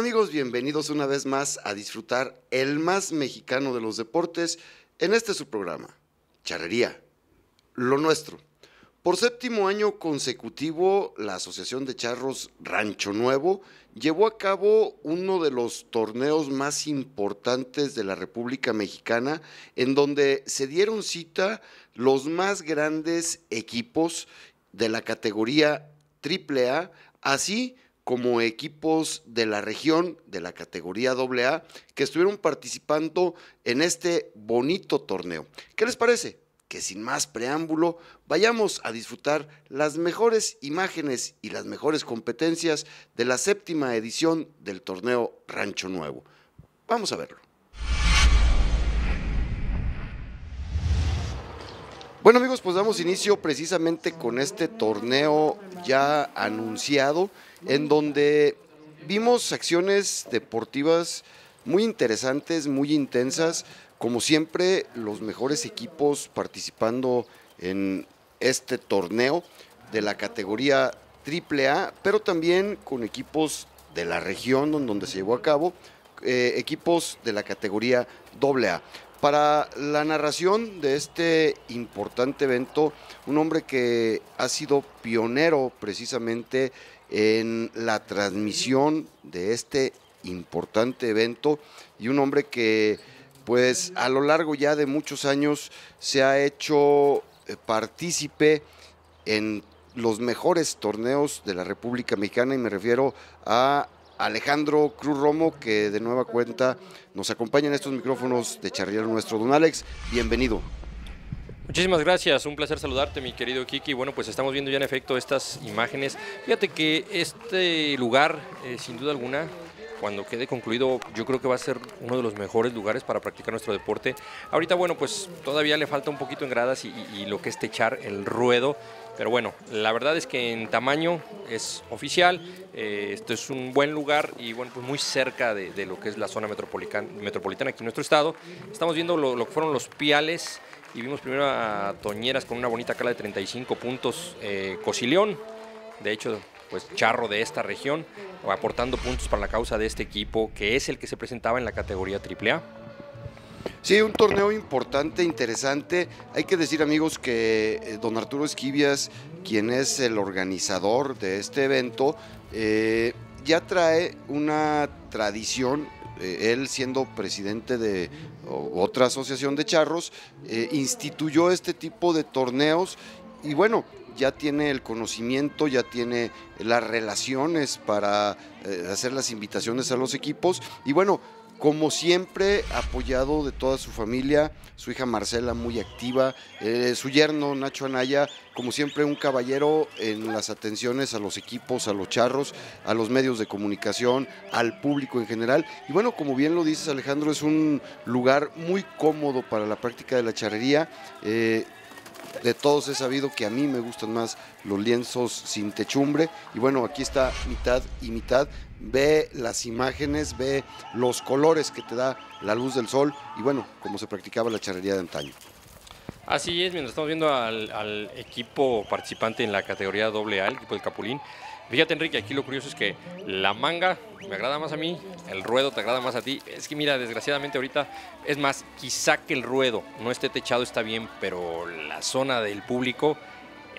amigos? Bienvenidos una vez más a disfrutar el más mexicano de los deportes en este su programa, Charrería, lo nuestro. Por séptimo año consecutivo, la Asociación de Charros Rancho Nuevo llevó a cabo uno de los torneos más importantes de la República Mexicana, en donde se dieron cita los más grandes equipos de la categoría AAA, así como equipos de la región de la categoría AA que estuvieron participando en este bonito torneo. ¿Qué les parece? Que sin más preámbulo, vayamos a disfrutar las mejores imágenes y las mejores competencias de la séptima edición del torneo Rancho Nuevo. Vamos a verlo. Bueno amigos, pues damos inicio precisamente con este torneo ya anunciado en donde vimos acciones deportivas muy interesantes, muy intensas, como siempre los mejores equipos participando en este torneo de la categoría AAA, pero también con equipos de la región donde se llevó a cabo, eh, equipos de la categoría AA. Para la narración de este importante evento, un hombre que ha sido pionero precisamente en la transmisión de este importante evento y un hombre que pues a lo largo ya de muchos años se ha hecho eh, partícipe en los mejores torneos de la República Mexicana y me refiero a Alejandro Cruz Romo que de nueva cuenta nos acompaña en estos micrófonos de Charriero Nuestro. Don Alex, bienvenido. Muchísimas gracias, un placer saludarte mi querido Kiki. Bueno, pues estamos viendo ya en efecto estas imágenes. Fíjate que este lugar, eh, sin duda alguna, cuando quede concluido, yo creo que va a ser uno de los mejores lugares para practicar nuestro deporte. Ahorita, bueno, pues todavía le falta un poquito en gradas y, lo que es techar el ruedo. Pero bueno, la verdad es que en tamaño es oficial, eh, esto es un buen lugar y bueno, pues muy cerca de, lo que es la zona metropolitana, aquí en nuestro estado. Estamos viendo lo que fueron los piales y vimos primero a Toñeras con una bonita cala de 35 puntos, eh, de hecho, pues charro de esta región, aportando puntos para la causa de este equipo, que es el que se presentaba en la categoría AAA. Sí, un torneo importante, interesante. Hay que decir, amigos, que eh, don Arturo Esquivias, quien es el organizador de este evento, eh, ya trae una tradición eh, él siendo presidente de otra asociación de charros, eh, instituyó este tipo de torneos y bueno, ya tiene el conocimiento, ya tiene las relaciones para eh, hacer las invitaciones a los equipos y bueno, como siempre, apoyado de toda su familia, su hija Marcela muy activa, eh, su yerno Nacho Anaya, como siempre un caballero en las atenciones a los equipos, a los charros, a los medios de comunicación, al público en general. Y bueno, como bien lo dices Alejandro, es un lugar muy cómodo para la práctica de la charrería. Eh, de todos he sabido que a mí me gustan más los lienzos sin techumbre. Y bueno, aquí está mitad y mitad. Ve las imágenes, ve los colores que te da la luz del sol y bueno, como se practicaba la charrería de antaño. Así es, mientras estamos viendo al, equipo participante en la categoría AA, el equipo del Capulín, Fíjate, Enrique, aquí lo curioso es que la manga me agrada más a mí, el ruedo te agrada más a ti. Es que mira, desgraciadamente ahorita, es más, quizá que el ruedo no esté techado está bien, pero la zona del público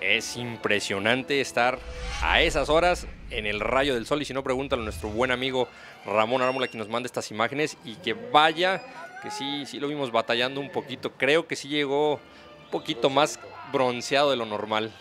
es impresionante estar a esas horas en el rayo del sol. Y si no, pregúntale a nuestro buen amigo Ramón Arámula que nos manda estas imágenes y que vaya, que sí, sí lo vimos batallando un poquito. Creo que sí llegó un poquito más bronceado de lo normal.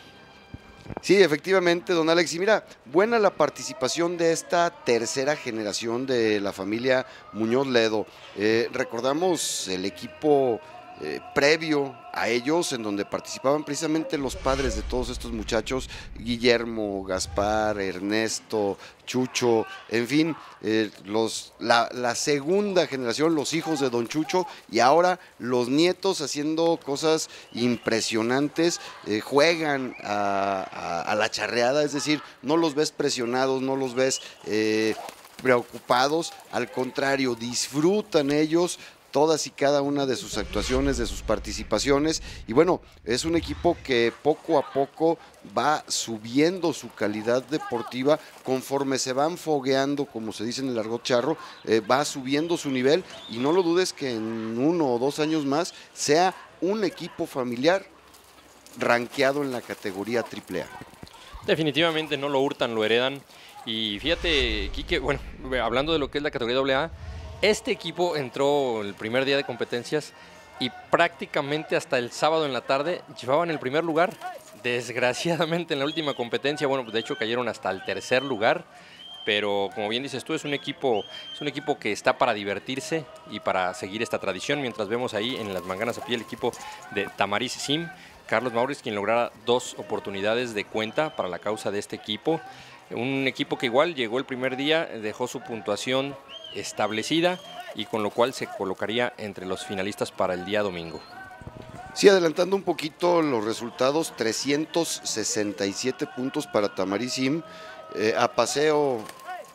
Sí, efectivamente, don Alex. Y mira, buena la participación de esta tercera generación de la familia Muñoz Ledo. Eh, recordamos el equipo eh, previo a ellos, en donde participaban precisamente los padres de todos estos muchachos, Guillermo, Gaspar, Ernesto, Chucho, en fin, eh, los, la, segunda generación, los hijos de don Chucho, y ahora los nietos haciendo cosas impresionantes, eh, juegan a, a, la charreada, es decir, no los ves presionados, no los ves preocupados, al contrario, disfrutan ellos todas y cada una de sus actuaciones, de sus participaciones. Y bueno, es un equipo que poco a poco va subiendo su calidad deportiva conforme se van fogueando, como se dice en el argot charro, eh, va subiendo su nivel y no lo dudes que en uno o dos años más sea un equipo familiar rankeado en la categoría AAA. Definitivamente no lo hurtan, lo heredan. Y fíjate, Quique, bueno, hablando de lo que es la categoría AA, este equipo entró el primer día de competencias y prácticamente hasta el sábado en la tarde llevaban el primer lugar. Desgraciadamente en la última competencia, bueno, de hecho cayeron hasta el tercer lugar, pero como bien dices tú, es un equipo, es un equipo que está para divertirse y para seguir esta tradición, mientras vemos ahí en las manganas a pie el equipo de Tamariz Sim, Carlos Mauriz, quien lograra dos oportunidades de cuenta para la causa de este equipo. Un equipo que igual llegó el primer día, dejó su puntuación establecida y con lo cual se colocaría entre los finalistas para el día domingo. Sí, adelantando un poquito los resultados, 367 puntos para Tamarisim, eh, a paseo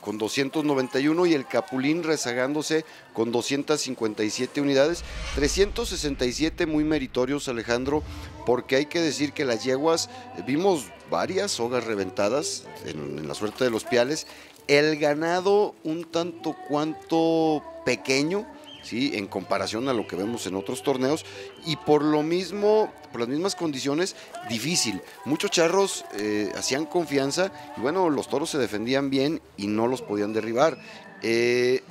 con 291 y el Capulín rezagándose con 257 unidades. 367 muy meritorios, Alejandro, porque hay que decir que las yeguas, vimos varias sogas reventadas en, en la suerte de los piales el ganado un tanto cuanto pequeño, ¿sí? en comparación a lo que vemos en otros torneos y por lo mismo, por las mismas condiciones, difícil. Muchos charros eh, hacían confianza y bueno, los toros se defendían bien y no los podían derribar. Eh,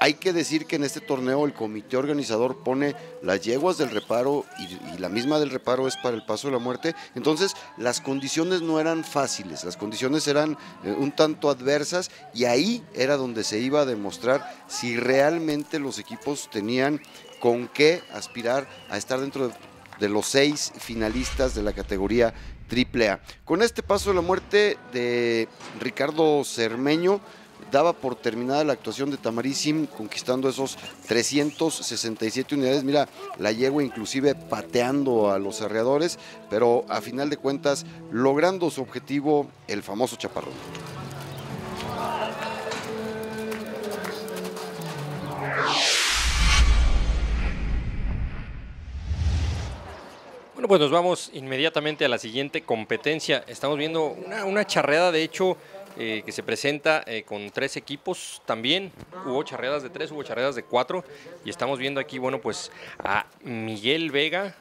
hay que decir que en este torneo el comité organizador pone las yeguas del reparo y, la misma del reparo es para el paso de la muerte. Entonces las condiciones no eran fáciles, las condiciones eran eh, un tanto adversas y ahí era donde se iba a demostrar si realmente los equipos tenían con qué aspirar a estar dentro de, de los seis finalistas de la categoría AAA. Con este paso de la muerte de Ricardo Cermeño, daba por terminada la actuación de Tamarísim conquistando esos 367 unidades. Mira, la yegua inclusive pateando a los arreadores, pero a final de cuentas logrando su objetivo, el famoso chaparrón. Bueno, pues nos vamos inmediatamente a la siguiente competencia. Estamos viendo una, una charreada, de hecho, eh, que se presenta eh, con tres equipos también. Hubo charreadas de tres, hubo charreadas de cuatro. Y estamos viendo aquí, bueno, pues a Miguel Vega.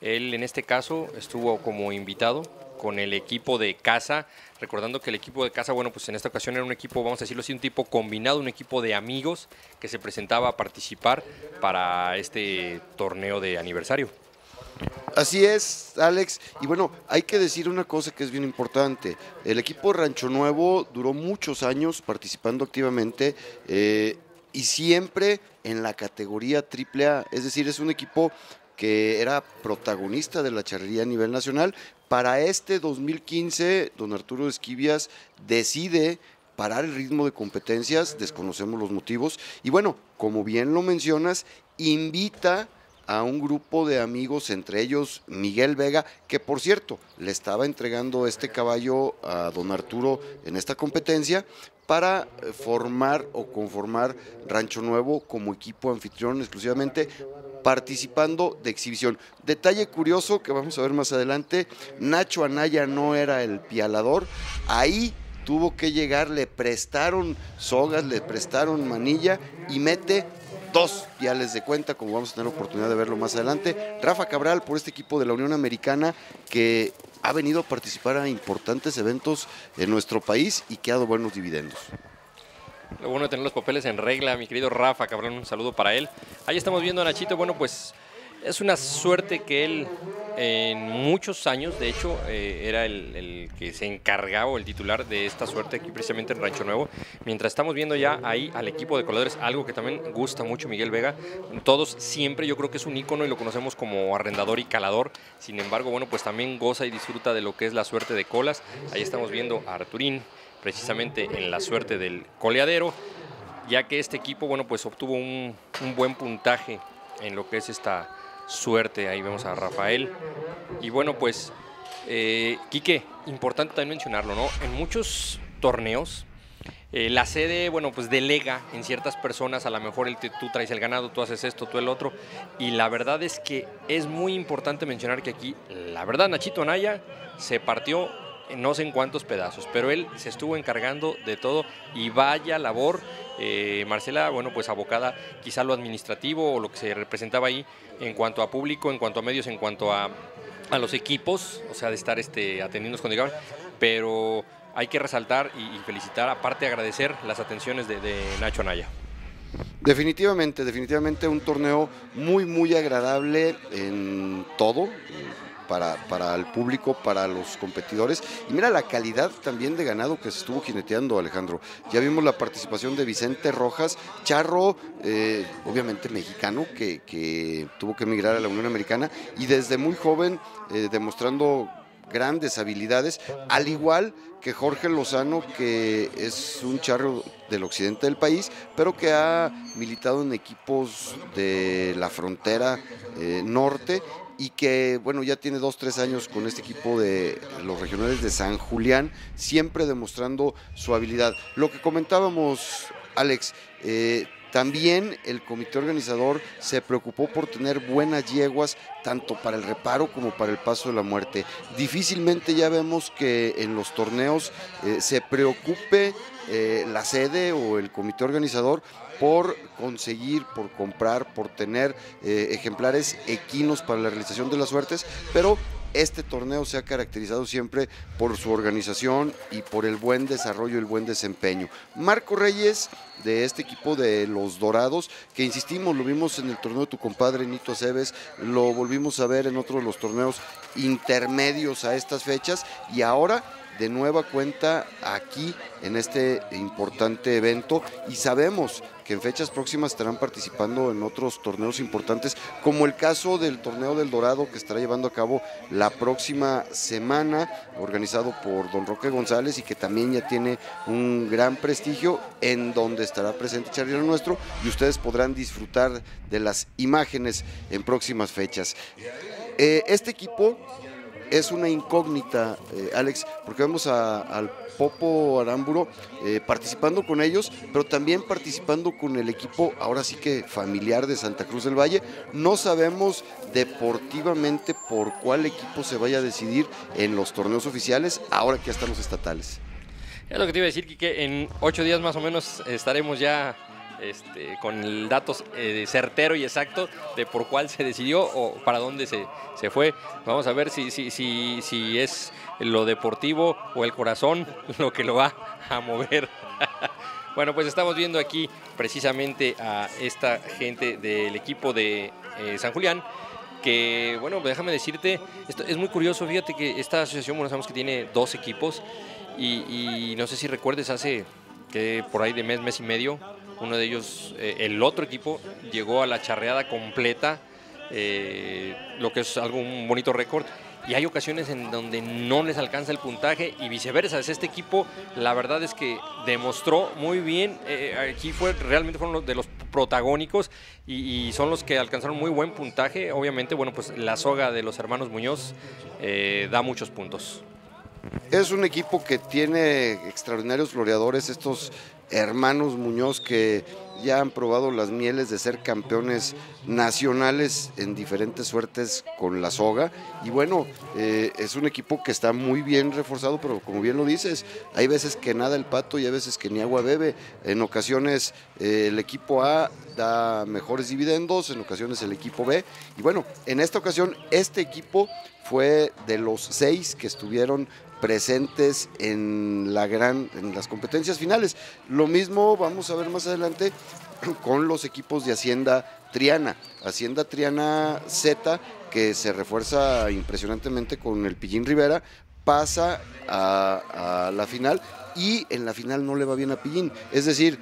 Él en este caso estuvo como invitado con el equipo de casa. Recordando que el equipo de casa, bueno, pues en esta ocasión era un equipo, vamos a decirlo así, un tipo combinado, un equipo de amigos que se presentaba a participar para este torneo de aniversario. Así es, Alex. Y bueno, hay que decir una cosa que es bien importante. El equipo Rancho Nuevo duró muchos años participando activamente eh, y siempre en la categoría AAA. Es decir, es un equipo que era protagonista de la charrería a nivel nacional. Para este 2015, don Arturo Esquivias decide parar el ritmo de competencias, desconocemos los motivos, y bueno, como bien lo mencionas, invita un grupo de amigos, entre ellos Miguel Vega, que por cierto le estaba entregando este caballo a don Arturo en esta competencia para formar o conformar Rancho Nuevo como equipo anfitrión exclusivamente participando de exhibición. Detalle curioso que vamos a ver más adelante, Nacho Anaya no era el pialador, ahí tuvo que llegar, le prestaron sogas, le prestaron manilla y mete dos viales de cuenta, como vamos a tener oportunidad de verlo más adelante. Rafa Cabral por este equipo de la Unión Americana que ha venido a participar a importantes eventos en nuestro país y que ha dado buenos dividendos. Lo bueno de tener los papeles en regla, mi querido Rafa Cabral, un saludo para él. Ahí estamos viendo a Nachito, bueno, pues es una suerte que él en muchos años, de hecho, eh, era el, que se encargaba o el titular de esta suerte aquí precisamente en Rancho Nuevo. Mientras estamos viendo ya ahí al equipo de coladores, algo que también gusta mucho Miguel Vega. Todos siempre yo creo que es un ícono y lo conocemos como arrendador y calador. Sin embargo, bueno, pues también goza y disfruta de lo que es la suerte de colas. Ahí estamos viendo a Arturín precisamente en la suerte del coleadero, ya que este equipo, bueno, pues obtuvo un buen puntaje en lo que es esta suerte. Ahí vemos a Rafael. Y bueno, pues, eh, Quique, importante también mencionarlo, ¿no? En muchos torneos Eh, la sede, bueno, pues delega en ciertas personas, a lo mejor el, tú traes el ganado, tú haces esto, tú el otro, y la verdad es que es muy importante mencionar que aquí, la verdad, Nachito Naya se partió no sé en cuántos pedazos, pero él se estuvo encargando de todo y vaya labor. Eh, Marcela, bueno, pues abocada quizá lo administrativo o lo que se representaba ahí en cuanto a público, en cuanto a medios, en cuanto a, a los equipos, o sea, de estar este, atendiendo cuando llegaban, pero hay que resaltar y, felicitar, aparte de agradecer las atenciones de, Nacho Naya. Definitivamente, definitivamente un torneo muy, muy agradable en todo. Para, para, el público, para los competidores. Y mira la calidad también de ganado que se estuvo jineteando, Alejandro. Ya vimos la participación de Vicente Rojas, charro, eh, obviamente mexicano, que, tuvo que emigrar a la Unión Americana y desde muy joven eh, demostrando grandes habilidades, al igual que Jorge Lozano, que es un charro del occidente del país, pero que ha militado en equipos de la frontera eh, norte y que, bueno, ya tiene dos, tres años con este equipo de los regionales de San Julián, siempre demostrando su habilidad. Lo que comentábamos, Alex, eh, también el comité organizador se preocupó por tener buenas yeguas tanto para el reparo como para el paso de la muerte. Difícilmente ya vemos que en los torneos eh, se preocupe eh, la sede o el comité organizador por conseguir, por comprar, por tener eh, ejemplares equinos para la realización de las suertes, pero este torneo se ha caracterizado siempre por su organización y por el buen desarrollo el buen desempeño. Marco Reyes, de este equipo de los Dorados, que insistimos, lo vimos en el torneo de tu compadre Nito Aceves, lo volvimos a ver en otros de los torneos intermedios a estas fechas y ahora de nueva cuenta aquí en este importante evento y sabemos que en fechas próximas estarán participando en otros torneos importantes, como el caso del torneo del Dorado que estará llevando a cabo la próxima semana, organizado por don Roque González y que también ya tiene un gran prestigio, en donde estará presente Charlie Nuestro y ustedes podrán disfrutar de las imágenes en próximas fechas. Eh, este equipo es una incógnita, eh, Alex, porque vemos al Popo Aramburo eh, participando con ellos, pero también participando con el equipo, ahora sí que familiar de Santa Cruz del Valle. No sabemos deportivamente por cuál equipo se vaya a decidir en los torneos oficiales, ahora que ya están los estatales. Es lo que te iba a decir, que en ocho días más o menos estaremos ya este, con el dato eh, certero y exacto de por cuál se decidió o para dónde se, se fue. Vamos a ver si, si, si, si es lo deportivo o el corazón lo que lo va a mover. bueno, pues estamos viendo aquí precisamente a esta gente del equipo de eh, San Julián que, bueno, déjame decirte, esto es muy curioso, fíjate que esta asociación, bueno, sabemos que tiene dos equipos y, y no sé si recuerdes hace que por ahí de mes, mes y medio, uno de ellos, eh, el otro equipo, llegó a la charreada completa, eh, lo que es algo un bonito récord. Y hay ocasiones en donde no les alcanza el puntaje y viceversa. Este equipo, la verdad es que demostró muy bien. Eh, aquí fue realmente fueron de los protagónicos y, son los que alcanzaron muy buen puntaje. Obviamente, bueno, pues la soga de los hermanos Muñoz da muchos puntos. Es un equipo que tiene extraordinarios floreadores, estos hermanos Muñoz que ya han probado las mieles de ser campeones nacionales en diferentes suertes con la soga. Y bueno, eh, es un equipo que está muy bien reforzado, pero como bien lo dices, hay veces que nada el pato y hay veces que ni agua bebe. En ocasiones eh, el equipo A da mejores dividendos, en ocasiones el equipo B. Y bueno, en esta ocasión este equipo fue de los seis que estuvieron presentes en, la gran, en las competencias finales. Lo mismo vamos a ver más adelante con los equipos de Hacienda Triana. Hacienda Triana Z, que se refuerza impresionantemente con el Pillín Rivera, pasa a, la final y en la final no le va bien a Pillín. Es decir,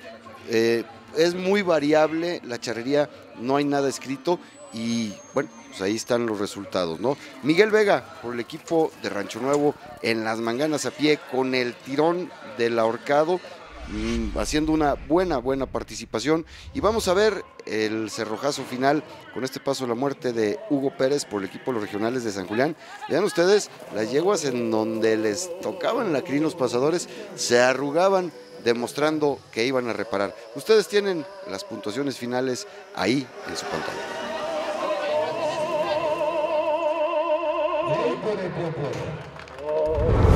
eh, es muy variable la charrería, no hay nada escrito y bueno, pues ahí están los resultados, ¿no? Miguel Vega por el equipo de Rancho Nuevo en las manganas a pie con el tirón del ahorcado mm, haciendo una buena, buena participación. Y vamos a ver el cerrojazo final con este paso a la muerte de Hugo Pérez por el equipo de los regionales de San Julián. Vean ustedes, las yeguas en donde les tocaban la crin los pasadores se arrugaban demostrando que iban a reparar. Ustedes tienen las puntuaciones finales ahí en su pantalla. Oh. Very good, very oh.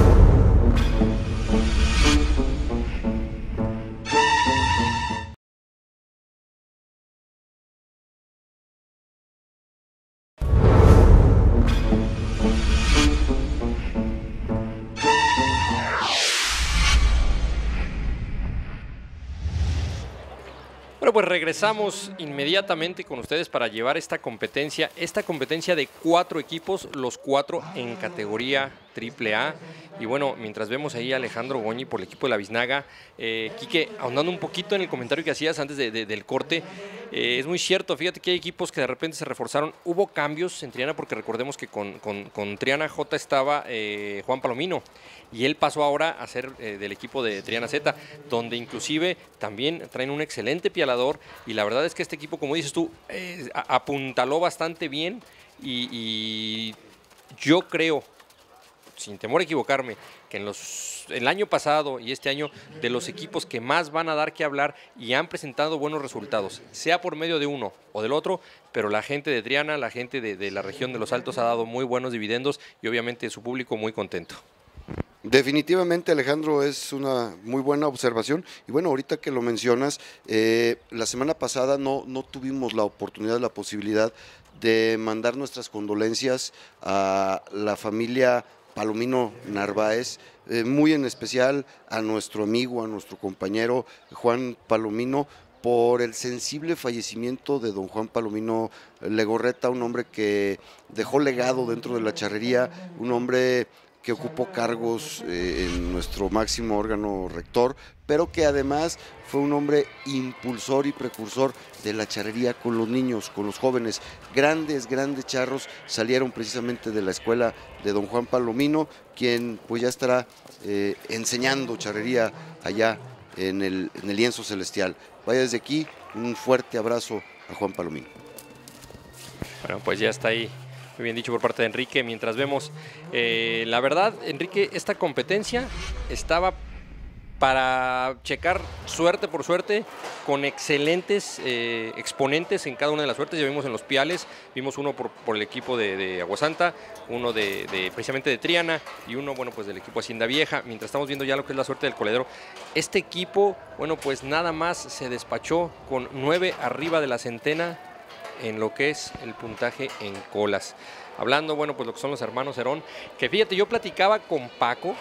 Bueno, pues regresamos inmediatamente con ustedes para llevar esta competencia, esta competencia de cuatro equipos, los cuatro en categoría AAA. Y bueno, mientras vemos ahí a Alejandro Goñi por el equipo de la Biznaga, eh, Quique, ahondando un poquito en el comentario que hacías antes de- de- del corte, eh, es muy cierto, fíjate que hay equipos que de repente se reforzaron. Hubo cambios en Triana porque recordemos que con, con- Triana J estaba eh, Juan Palomino y él pasó ahora a ser eh, del equipo de Triana Z, donde inclusive también traen un excelente pialador y la verdad es que este equipo, como dices tú, a- apuntaló bastante bien y, y yo creo, sin temor a equivocarme, que en los el año pasado y este año de los equipos que más van a dar que hablar y han presentado buenos resultados, sea por medio de uno o del otro, pero la gente de Triana, la gente de, de la región de los Altos ha dado muy buenos dividendos y obviamente su público muy contento. Definitivamente, Alejandro, es una muy buena observación. Y bueno, ahorita que lo mencionas, eh, la semana pasada no, no tuvimos la oportunidad, la posibilidad de mandar nuestras condolencias a la familia Palomino Narváez, eh, muy en especial a nuestro amigo, a nuestro compañero Juan Palomino, por el sensible fallecimiento de don Juan Palomino Legorreta, un hombre que dejó legado dentro de la charrería, un hombre que ocupó cargos eh, en nuestro máximo órgano rector, pero que además fue un hombre impulsor y precursor de la charrería con los niños, con los jóvenes. Grandes, grandes charros salieron precisamente de la escuela de don Juan Palomino, quien pues ya estará eh, enseñando charrería allá en el, en el lienzo celestial. Vaya desde aquí un fuerte abrazo a Juan Palomino. Bueno, pues ya está ahí. Muy bien dicho por parte de Enrique. Mientras vemos, eh, la verdad, Enrique, esta competencia estaba para checar suerte por suerte con excelentes eh, exponentes en cada una de las suertes. Ya vimos en los piales, vimos uno por, el equipo de, Aguasanta, uno de, de, precisamente de Triana y uno, bueno, pues del equipo Hacienda Vieja. Mientras estamos viendo ya lo que es la suerte del coledero, este equipo, bueno, pues nada más se despachó con nueve arriba de la centena en lo que es el puntaje en colas. Hablando, bueno, pues lo que son los hermanos Herón, que fíjate, yo platicaba con Paco,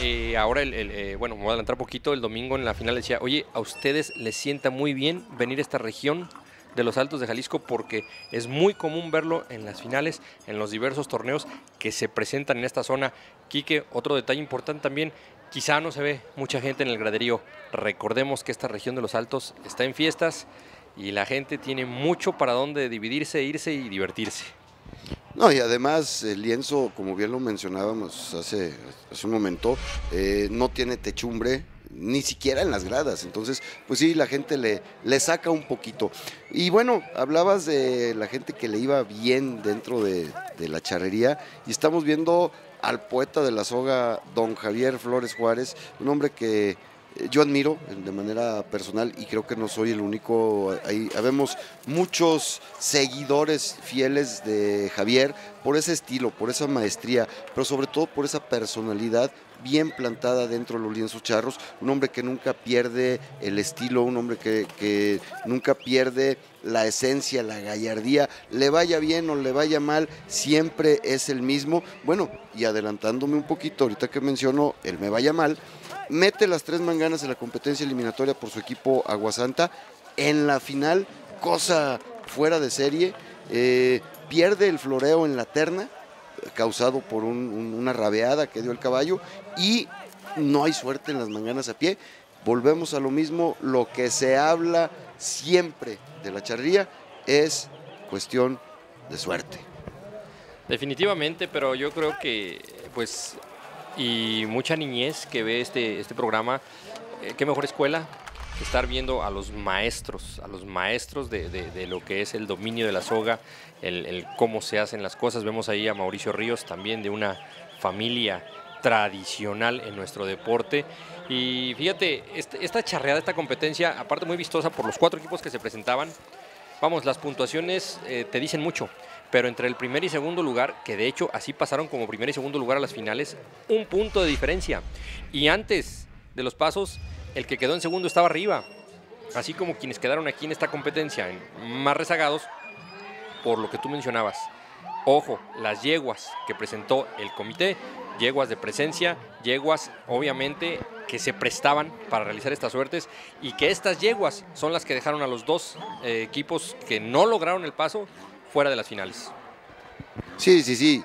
eh, ahora, el, eh, bueno, me voy a adelantar un poquito, el domingo en la final decía, oye, a ustedes les sienta muy bien venir a esta región de los Altos de Jalisco porque es muy común verlo en las finales, en los diversos torneos que se presentan en esta zona. Quique, otro detalle importante también, quizá no se ve mucha gente en el graderío. Recordemos que esta región de los Altos está en fiestas y la gente tiene mucho para dónde dividirse, irse y divertirse. No, y además el lienzo, como bien lo mencionábamos hace, hace un momento, eh, no tiene techumbre, ni siquiera en las gradas. Entonces, pues sí, la gente le, le saca un poquito. Y bueno, hablabas de la gente que le iba bien dentro de, de la charrería y estamos viendo al poeta de la soga, don Javier Flores Juárez, un hombre que yo admiro de manera personal y creo que no soy el único. Ahí habemos muchos seguidores fieles de Javier por ese estilo, por esa maestría, pero sobre todo por esa personalidad bien plantada dentro de los lienzos charros. Un hombre que nunca pierde el estilo, un hombre que, que nunca pierde la esencia, la gallardía, le vaya bien o le vaya mal, siempre es el mismo. Bueno, y adelantándome un poquito, ahorita que menciono el me vaya mal, mete las tres manganas en la competencia eliminatoria por su equipo Aguasanta. En la final, cosa fuera de serie, eh, pierde el floreo en la terna, causado por un, un, una rabeada que dio el caballo, y no hay suerte en las manganas a pie. Volvemos a lo mismo, lo que se habla siempre de la charrería es cuestión de suerte. Definitivamente, pero yo creo que, pues, y mucha niñez que ve este, este programa, eh, qué mejor escuela estar viendo a los maestros, a los maestros de, de, lo que es el dominio de la soga, el, el, cómo se hacen las cosas. Vemos ahí a Mauricio Ríos, también de una familia tradicional en nuestro deporte. Y fíjate, este, esta charreada, esta competencia, aparte muy vistosa por los cuatro equipos que se presentaban, vamos, las puntuaciones eh, te dicen mucho, pero entre el primer y segundo lugar, que de hecho así pasaron como primer y segundo lugar a las finales, un punto de diferencia. Y antes de los pasos, el que quedó en segundo estaba arriba, así como quienes quedaron aquí en esta competencia, más rezagados, por lo que tú mencionabas. Ojo, las yeguas que presentó el comité, yeguas de presencia, yeguas obviamente que se prestaban para realizar estas suertes y que estas yeguas son las que dejaron a los dos eh, equipos que no lograron el paso fuera de las finales. Sí, sí, sí.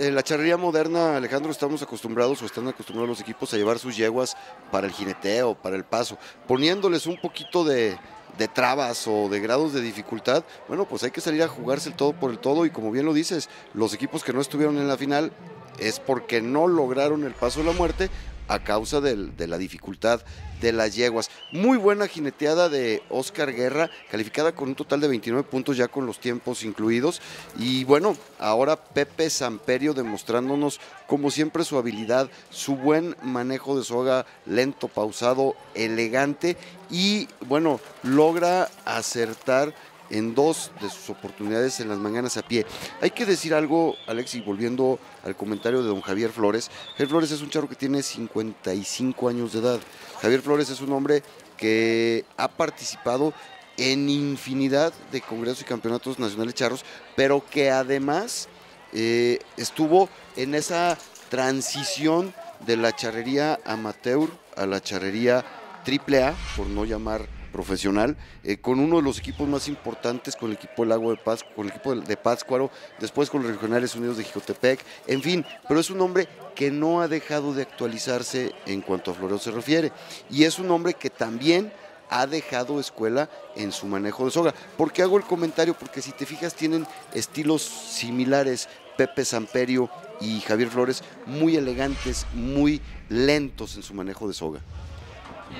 En la charrería moderna, Alejandro, estamos acostumbrados o están acostumbrados los equipos a llevar sus yeguas para el jineteo, para el paso, poniéndoles un poquito de, de trabas o de grados de dificultad, bueno, pues hay que salir a jugarse el todo por el todo y como bien lo dices, los equipos que no estuvieron en la final es porque no lograron el paso de la muerte a causa de la dificultad de las yeguas. Muy buena jineteada de Oscar Guerra, calificada con un total de 29 puntos ya con los tiempos incluidos. Y bueno, ahora Pepe Samperio demostrándonos como siempre su habilidad, su buen manejo de soga, lento, pausado, elegante y bueno, logra acertar en dos de sus oportunidades en las mañanas a pie. Hay que decir algo, Alex, volviendo al comentario de don Javier Flores. Javier Flores es un charro que tiene 55 años de edad. Javier Flores es un hombre que ha participado en infinidad de congresos y campeonatos nacionales charros, pero que además eh, estuvo en esa transición de la charrería amateur a la charrería triple A, por no llamar profesional, eh, con uno de los equipos más importantes, con el equipo del Lago de Paz, con el equipo de Pátzcuaro, después con los Regionales Unidos de Jicotepec, en fin, pero es un hombre que no ha dejado de actualizarse en cuanto a floreo se refiere. Y es un hombre que también ha dejado escuela en su manejo de soga. ¿Por qué hago el comentario? Porque si te fijas tienen estilos similares, Pepe Samperio y Javier Flores, muy elegantes, muy lentos en su manejo de soga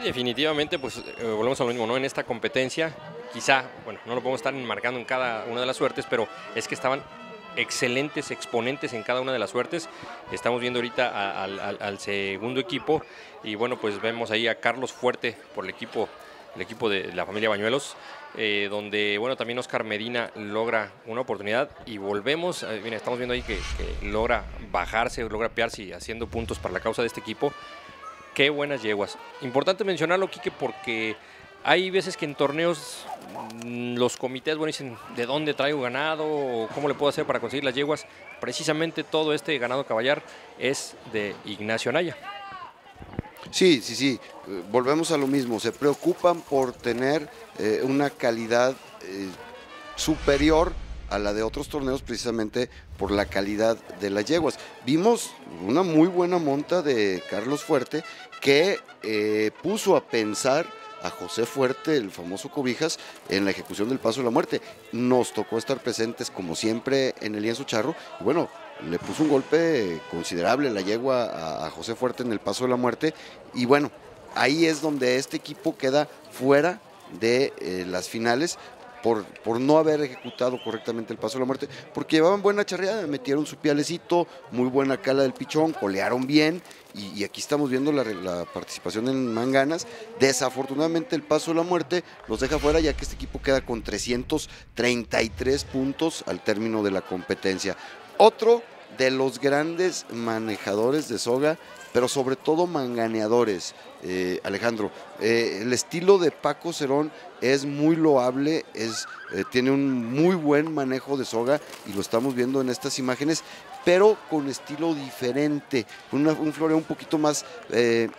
definitivamente, pues eh, volvemos a lo mismo, ¿no? En esta competencia, quizá, bueno, no lo podemos estar marcando en cada una de las suertes, pero es que estaban excelentes exponentes en cada una de las suertes. Estamos viendo ahorita al, segundo equipo y bueno, pues vemos ahí a Carlos Fuerte por el equipo, el equipo de la familia Bañuelos, eh, donde bueno, también Oscar Medina logra una oportunidad y volvemos, eh, estamos viendo ahí que, que, logra bajarse, logra pearse y haciendo puntos para la causa de este equipo. Qué buenas yeguas. Importante mencionarlo, Quique, porque hay veces que en torneos mm, los comités bueno, dicen de dónde traigo ganado o cómo le puedo hacer para conseguir las yeguas. Precisamente todo este ganado caballar es de Ignacio Naya. Sí, sí, sí. Volvemos a lo mismo. Se preocupan por tener eh, una calidad eh, superior a la de otros torneos precisamente por la calidad de las yeguas. Vimos una muy buena monta de Carlos Fuerte que eh, puso a pensar a José Fuerte, el famoso Cobijas, en la ejecución del Paso de la Muerte. Nos tocó estar presentes como siempre en el lienzo charro y bueno, le puso un golpe considerable la yegua a, José Fuerte en el Paso de la Muerte y bueno, ahí es donde este equipo queda fuera de eh, las finales, por, por, no haber ejecutado correctamente el paso de la muerte, porque llevaban buena charreada, metieron su pialecito, muy buena cala del pichón, colearon bien, y, aquí estamos viendo la, participación en Manganas. Desafortunadamente el paso de la muerte los deja fuera, ya que este equipo queda con 333 puntos al término de la competencia. Otro de los grandes manejadores de soga pero sobre todo manganeadores, eh, Alejandro. Eh, el estilo de Paco Cerón es muy loable, es, eh, tiene un muy buen manejo de soga y lo estamos viendo en estas imágenes, pero con estilo diferente, un floreo un poquito más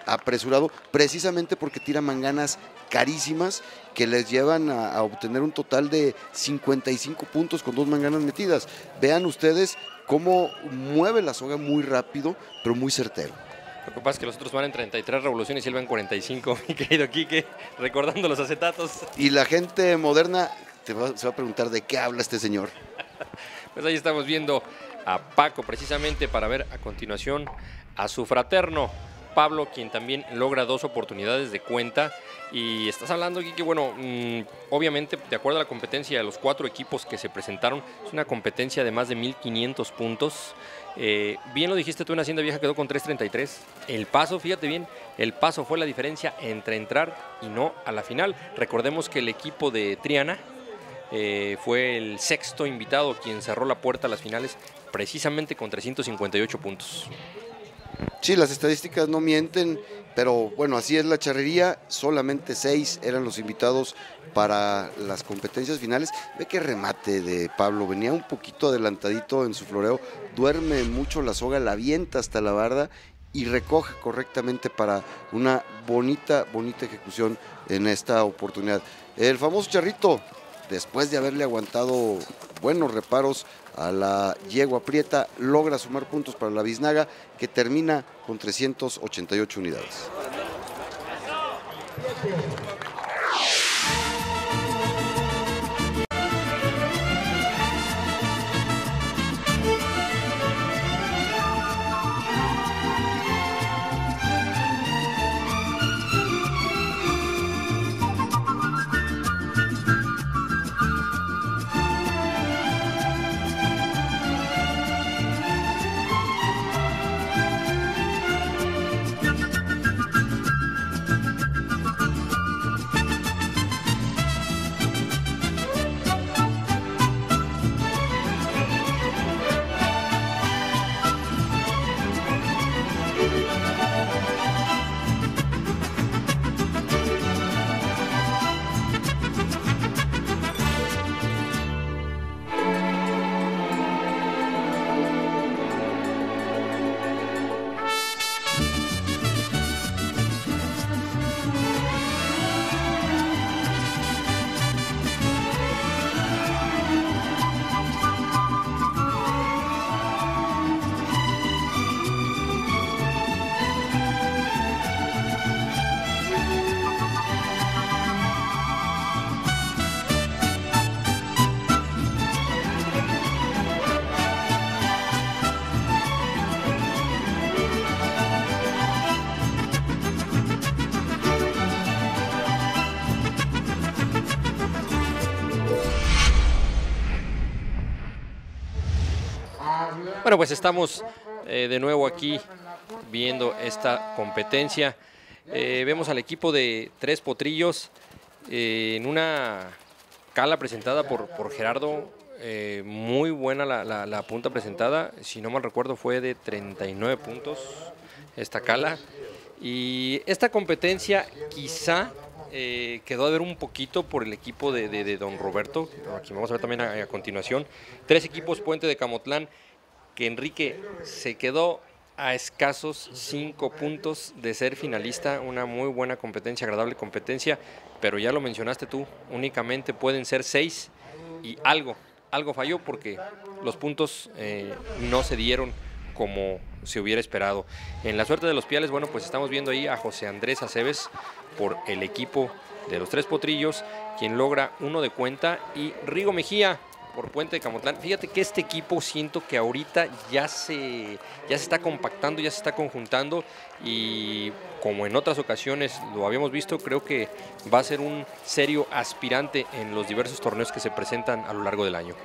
apresurado, precisamente porque tira manganas carísimas que les llevan a, a, obtener un total de 55 puntos con dos manganas metidas. Vean ustedes cómo mueve la soga muy rápido, pero muy certero. Lo que pasa es que los otros van en 33 revoluciones y él va en 45, mi querido Quique, recordando los acetatos. Y la gente moderna se va a preguntar de qué habla este señor. pues ahí estamos viendo a Paco precisamente para ver a continuación a su fraterno Pablo, quien también logra dos oportunidades de cuenta. Y estás hablando aquí que, bueno, mm, obviamente, de acuerdo a la competencia de los cuatro equipos que se presentaron, es una competencia de más de 1.500 puntos. Eh, bien lo dijiste tú, en Hacienda Vieja quedó con 3.33. El paso, fíjate bien, el paso fue la diferencia entre entrar y no a la final. Recordemos que el equipo de Triana eh, fue el sexto invitado quien cerró la puerta a las finales precisamente con 358 puntos. Sí, las estadísticas no mienten, pero bueno, así es la charrería. Solamente seis eran los invitados para las competencias finales. Ve que remate de Pablo, venía un poquito adelantadito en su floreo, duerme mucho la soga, la avienta hasta la barda y recoge correctamente para una bonita, bonita ejecución en esta oportunidad. El famoso charrito, después de haberle aguantado buenos reparos a la yegua prieta, logra sumar puntos para la biznaga que termina con 388 unidades. Bueno, pues estamos eh, de nuevo aquí viendo esta competencia. Eh, vemos al equipo de Tres Potrillos eh, en una cala presentada por, por Gerardo. muy buena la, punta presentada. Si no mal recuerdo fue de 39 puntos esta cala. Y esta competencia quizá quedó a ver un poquito por el equipo de, Don Roberto. Aquí vamos a ver también a, continuación. Tres equipos Puente de Camotlán que Enrique se quedó a escasos cinco puntos de ser finalista, una muy buena competencia, agradable competencia, pero ya lo mencionaste tú, únicamente pueden ser seis y algo, algo falló porque los puntos eh, no se dieron como se hubiera esperado. En la suerte de los piales, bueno, pues estamos viendo ahí a José Andrés Aceves por el equipo de los tres potrillos, quien logra uno de cuenta, y Rigo Mejía por Puente de Camotlán. Fíjate que este equipo siento que ahorita ya se, ya se está compactando, ya se está conjuntando y como en otras ocasiones lo habíamos visto, creo que va a ser un serio aspirante en los diversos torneos que se presentan a lo largo del año.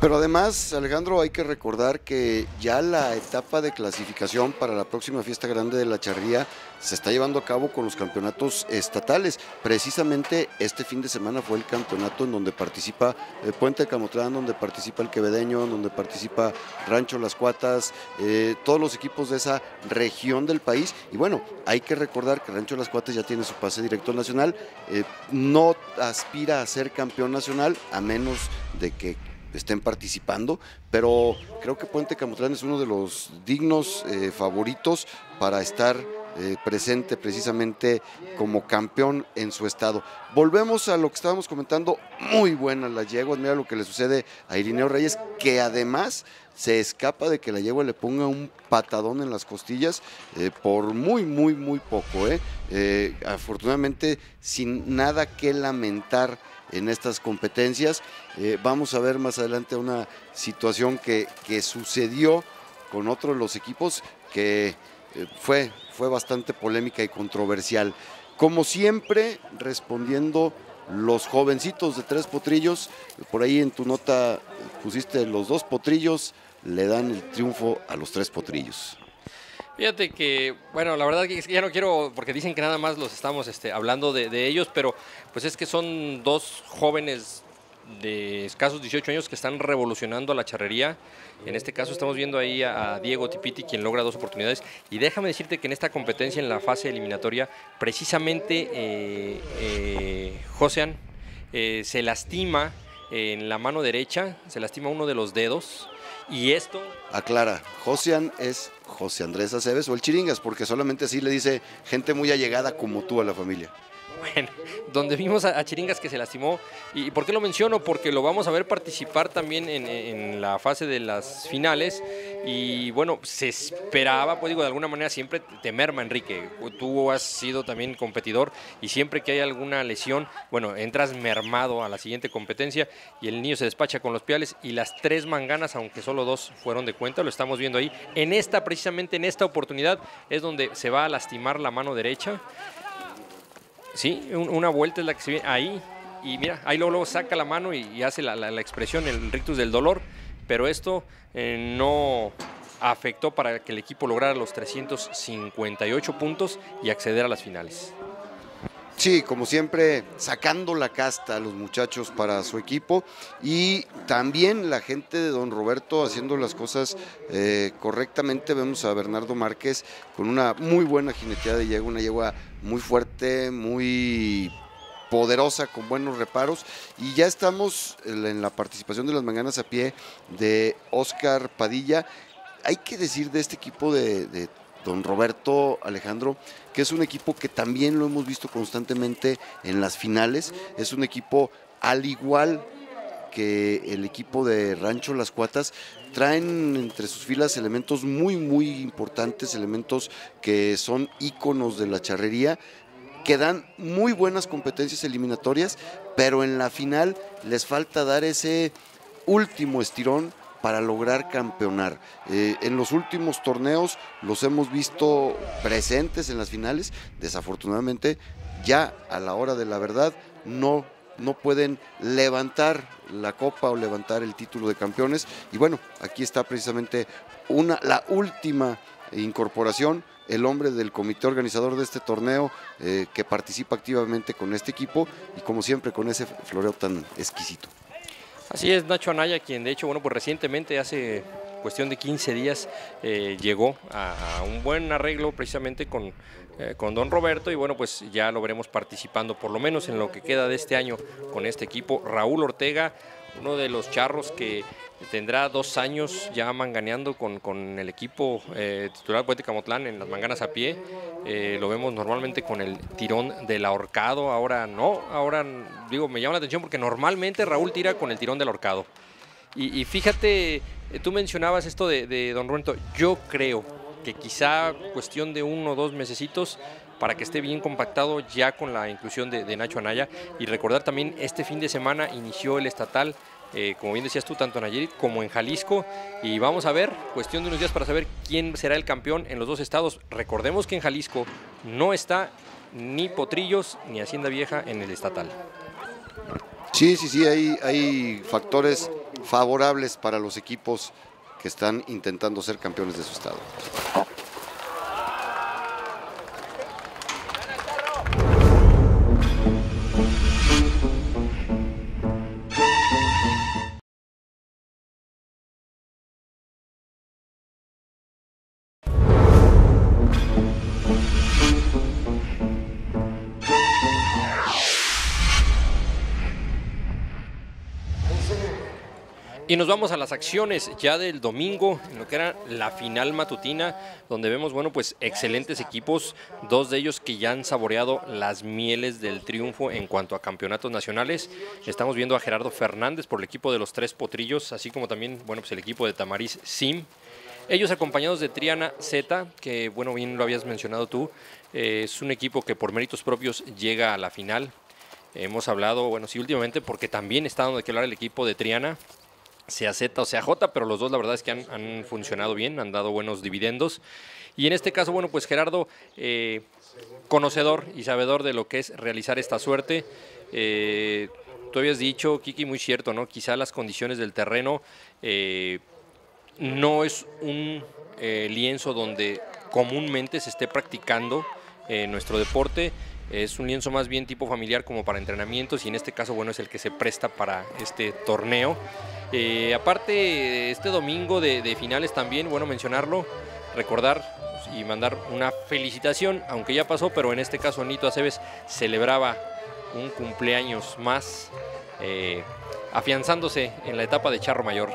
Pero además, Alejandro, hay que recordar que ya la etapa de clasificación para la próxima fiesta grande de la charría se está llevando a cabo con los campeonatos estatales. Precisamente este fin de semana fue el campeonato en donde participa el Puente de Camotlán, donde participa el Quevedeño, donde participa Rancho Las Cuatas, eh, todos los equipos de esa región del país. Y bueno, hay que recordar que Rancho Las Cuatas ya tiene su pase directo nacional, eh, no aspira a ser campeón nacional a menos de que estén participando, pero creo que Puente Camotlán es uno de los dignos eh, favoritos para estar eh, presente precisamente como campeón en su estado. Volvemos a lo que estábamos comentando, muy buena la yegua, mira lo que le sucede a Irineo Reyes, que además se escapa de que la yegua le ponga un patadón en las costillas eh, por muy, muy, muy poco. afortunadamente, sin nada que lamentar en estas competencias. Eh, vamos a ver más adelante una situación que, sucedió con otro de los equipos que eh, fue, fue bastante polémica y controversial. Como siempre, respondiendo los jovencitos de tres potrillos, por ahí en tu nota pusiste los dos potrillos, le dan el triunfo a los tres potrillos. Fíjate que, bueno, la verdad que ya no quiero, porque dicen que nada más los estamos este, hablando de, de, ellos, pero pues es que son dos jóvenes de escasos 18 años que están revolucionando la charrería. En este caso estamos viendo ahí a Diego Tipiti, quien logra dos oportunidades. Y déjame decirte que en esta competencia, en la fase eliminatoria, precisamente eh, eh, Josean eh, se lastima en la mano derecha, se lastima uno de los dedos. Y esto... Aclara, Josean es José Andrés Aceves o el Chiringas, porque solamente así le dice gente muy allegada como tú a la familia. Bueno, donde vimos a, Chiringas que se lastimó. ¿Y por qué lo menciono? Porque lo vamos a ver participar también en, la fase de las finales. Y bueno, se esperaba, pues digo, de alguna manera siempre te merma, Enrique. Tú has sido también competidor y siempre que hay alguna lesión, bueno, entras mermado a la siguiente competencia y el niño se despacha con los piales y las tres manganas, aunque solo dos fueron de cuenta, lo estamos viendo ahí. En esta, precisamente en esta oportunidad, es donde se va a lastimar la mano derecha. Sí, una vuelta es la que se ve ahí. Y mira, ahí luego, saca la mano y, hace la, expresión, el rictus del dolor. Pero esto eh, no afectó para que el equipo lograra los 358 puntos y acceder a las finales. Sí, como siempre, sacando la casta a los muchachos para su equipo y también la gente de Don Roberto haciendo las cosas eh, correctamente. Vemos a Bernardo Márquez con una muy buena jineteada de yegua, una yegua muy fuerte, muy poderosa, con buenos reparos. Y ya estamos en la participación de las mañanas a pie de Oscar Padilla. Hay que decir de este equipo de don Roberto Alejandro, que es un equipo que también lo hemos visto constantemente en las finales. Es un equipo al igual que el equipo de Rancho Las Cuatas, traen entre sus filas elementos muy, muy importantes, elementos que son íconos de la charrería, que dan muy buenas competencias eliminatorias, pero en la final les falta dar ese último estirón para lograr campeonar. Eh, en los últimos torneos los hemos visto presentes en las finales, desafortunadamente ya a la hora de la verdad no, no pueden levantar la copa o levantar el título de campeones. Y bueno, aquí está precisamente una, la última incorporación, el hombre del comité organizador de este torneo eh, que participa activamente con este equipo y como siempre con ese floreo tan exquisito. Así es, Nacho Anaya, quien de hecho, bueno, pues recientemente, hace cuestión de 15 días, eh, llegó a, un buen arreglo precisamente con, eh, con Don Roberto y bueno, pues ya lo veremos participando por lo menos en lo que queda de este año con este equipo. Raúl Ortega, uno de los charros que tendrá dos años ya manganeando con, con el equipo eh, titular Poética Motlán en las manganas a pie. Eh, lo vemos normalmente con el tirón del ahorcado, ahora no, ahora digo, me llama la atención porque normalmente Raúl tira con el tirón del ahorcado. Y, fíjate, eh, tú mencionabas esto de, Don Roberto, yo creo que quizá cuestión de uno o dos mesecitos para que esté bien compactado ya con la inclusión de Nacho Anaya y recordar también este fin de semana inició el estatal eh, como bien decías tú, tanto en Nayarit como en Jalisco. Y vamos a ver, cuestión de unos días para saber quién será el campeón en los dos estados. Recordemos que en Jalisco no está ni Potrillos ni Hacienda Vieja en el estatal. Sí, sí, sí, hay, hay factores favorables para los equipos que están intentando ser campeones de su estado. Y nos vamos a las acciones ya del domingo, en lo que era la final matutina, donde vemos, bueno, pues excelentes equipos, dos de ellos que ya han saboreado las mieles del triunfo en cuanto a campeonatos nacionales. Estamos viendo a Gerardo Fernández por el equipo de los Tres Potrillos, así como también, bueno, pues el equipo de Tamariz Sim. Ellos acompañados de Triana Z, que, bueno, bien lo habías mencionado tú, eh, es un equipo que por méritos propios llega a la final. Hemos hablado, bueno, sí, últimamente, porque también está dando de que hablar el equipo de Triana, sea Z o sea J, pero los dos la verdad es que han, funcionado bien, han dado buenos dividendos. Y en este caso, bueno, pues Gerardo, eh, conocedor y sabedor de lo que es realizar esta suerte. Eh, tú habías dicho, Kiki, muy cierto, ¿no? Quizá las condiciones del terreno eh, no es un eh, lienzo donde comúnmente se esté practicando eh, nuestro deporte. Es un lienzo más bien tipo familiar como para entrenamientos y en este caso, bueno, es el que se presta para este torneo. Eh, aparte, este domingo de, finales también, bueno, mencionarlo, recordar y mandar una felicitación, aunque ya pasó, pero en este caso Nito Aceves celebraba un cumpleaños más, eh, afianzándose en la etapa de Charro Mayor.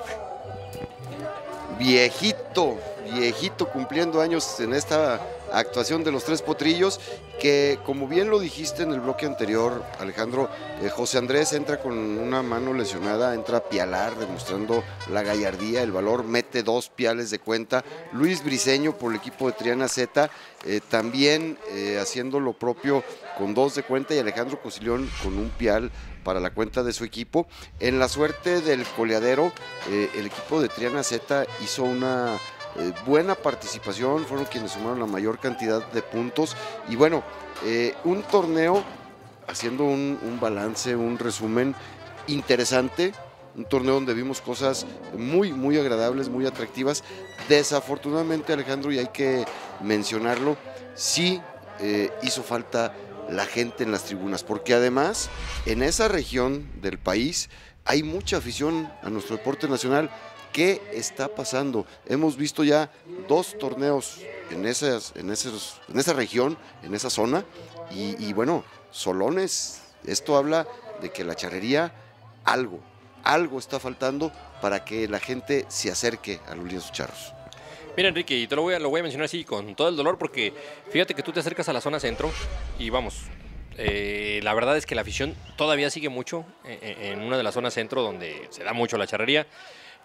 Viejito, viejito cumpliendo años en esta actuación de los tres potrillos, que como bien lo dijiste en el bloque anterior, Alejandro, eh, José Andrés entra con una mano lesionada, entra a pialar, demostrando la gallardía, el valor, mete dos piales de cuenta. Luis Briseño por el equipo de Triana Z, eh, también eh, haciendo lo propio con dos de cuenta y Alejandro Cosilión con un pial para la cuenta de su equipo. En la suerte del coleadero, el equipo de Triana Z hizo una eh, buena participación, fueron quienes sumaron la mayor cantidad de puntos. Y bueno, eh, un torneo, haciendo un, balance, un resumen interesante, un torneo donde vimos cosas muy, muy agradables, muy atractivas. Desafortunadamente, Alejandro, y hay que mencionarlo, sí eh, hizo falta la gente en las tribunas, porque además en esa región del país hay mucha afición a nuestro deporte nacional ¿Qué está pasando? Hemos visto ya dos torneos en, esas, en, esos, en esa región, en esa zona, y, bueno, Solones, esto habla de que la charrería, algo, algo está faltando para que la gente se acerque a los lienzos charros. Mira, Enrique, y te lo voy, a, lo voy a mencionar así con todo el dolor, porque fíjate que tú te acercas a la zona centro y vamos, eh, la verdad es que la afición todavía sigue mucho en, una de las zonas centro donde se da mucho la charrería.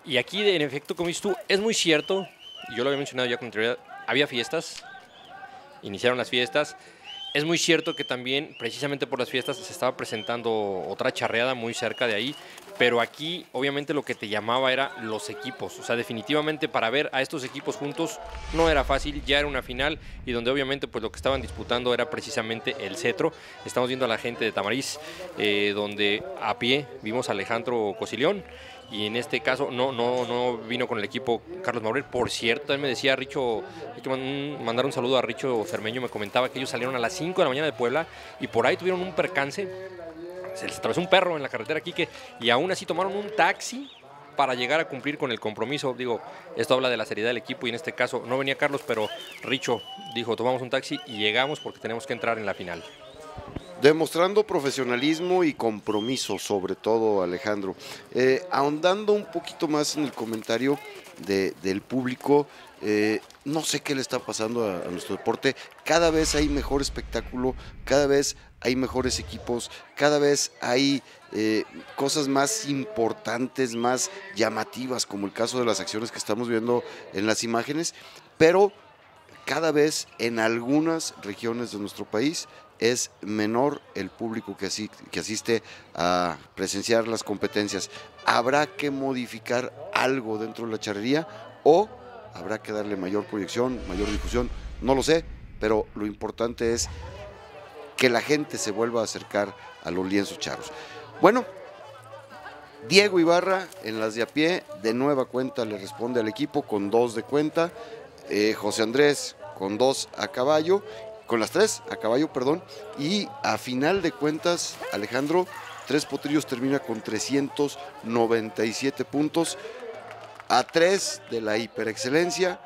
Y aquí, en efecto, como dices tú, es muy cierto, yo lo había mencionado ya con anterioridad, había fiestas, iniciaron las fiestas. Es muy cierto que también, precisamente por las fiestas, se estaba presentando otra charreada muy cerca de ahí, pero aquí obviamente lo que te llamaba era los equipos. O sea, definitivamente para ver a estos equipos juntos no era fácil, ya era una final y donde obviamente pues lo que estaban disputando era precisamente el cetro. Estamos viendo a la gente de Tamariz, eh, donde a pie vimos a Alejandro Cosilión y en este caso no, no, no vino con el equipo Carlos Maurel. Por cierto, él me decía, Richo, hay que mandar un saludo a Richo Cermeño, me comentaba que ellos salieron a las 5 de la mañana de Puebla y por ahí tuvieron un percance, se les atravesó un perro en la carretera aquí y aún así tomaron un taxi para llegar a cumplir con el compromiso. Digo, esto habla de la seriedad del equipo y en este caso no venía Carlos, pero Richo dijo, tomamos un taxi y llegamos porque tenemos que entrar en la final. Demostrando profesionalismo y compromiso, sobre todo, Alejandro. Eh, ahondando un poquito más en el comentario del público, eh, no sé qué le está pasando a, nuestro deporte. Cada vez hay mejor espectáculo, cada vez hay mejores equipos, cada vez hay eh, cosas más importantes, más llamativas, como el caso de las acciones que estamos viendo en las imágenes, pero cada vez en algunas regiones de nuestro país es menor el público que, asiste a presenciar las competencias. ¿Habrá que modificar algo dentro de la charrería o habrá que darle mayor proyección, mayor difusión? No lo sé, pero lo importante es que la gente se vuelva a acercar a los lienzos charros. Bueno, Diego Ibarra en las de a pie, de nueva cuenta le responde al equipo con dos de cuenta. Eh, José Andrés con dos a caballo con las tres a caballo, perdón. Y a final de cuentas, Alejandro, Tres Potrillos termina con 397 puntos, a tres de la hiperexcelencia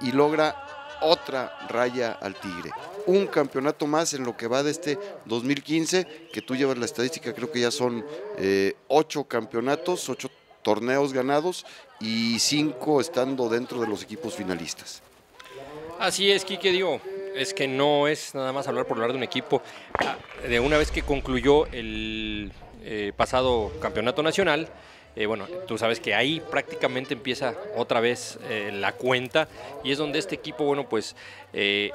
y logra otra raya al Tigre. Un campeonato más en lo que va de este 2015, que tú llevas la estadística, creo que ya son eh, ocho campeonatos, ocho torneos ganados y cinco estando dentro de los equipos finalistas. Así es, Quique, digo, es que no es nada más hablar por hablar de un equipo. Ah, de una vez que concluyó el eh, pasado campeonato nacional, eh, bueno, tú sabes que ahí prácticamente empieza otra vez eh, la cuenta y es donde este equipo, bueno, pues